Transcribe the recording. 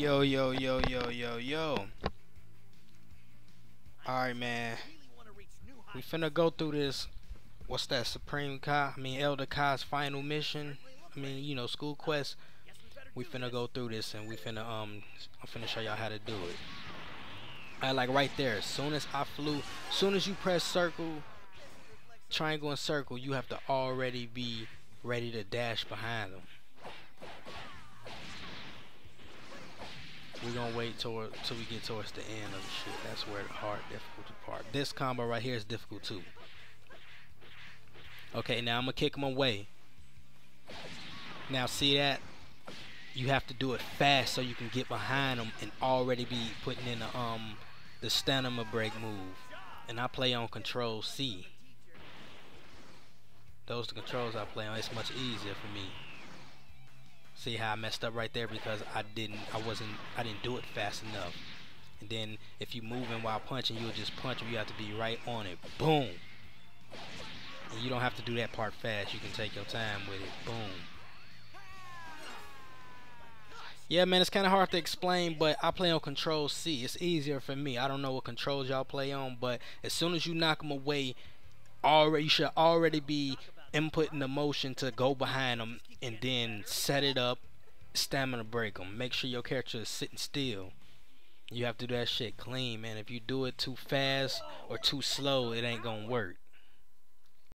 Yo, yo, yo, yo, yo, yo. Alright, man. We finna go through this. What's that? Supreme Kai? I mean, Elder Kai's final mission. I mean, you know, school quest. We finna go through this and we finna, um, I'm finna show y'all how to do it. I like right there. As soon as I flew, as soon as you press circle, triangle and circle, you have to already be ready to dash behind them. We're gonna wait toward till we get towards the end of the shit. That's where the hard difficulty part. This combo right here is difficult too. Okay, now I'm gonna kick him away. Now see that? You have to do it fast so you can get behind him and already be putting in the um the stamina break move. And I play on control C. Those are the controls I play on. It's much easier for me. See how I messed up right there because I didn't I wasn't I didn't do it fast enough. And then if you moving while punching, you'll just punch You have to be right on it. Boom. And you don't have to do that part fast. You can take your time with it. Boom. Yeah, man, it's kind of hard to explain, but I play on Control C. It's easier for me. I don't know what controls y'all play on, but as soon as you knock them away, already you should already be inputting the motion to go behind them and then set it up, stamina break them. Make sure your character is sitting still. You have to do that shit clean, man. If you do it too fast or too slow, it ain't gonna work.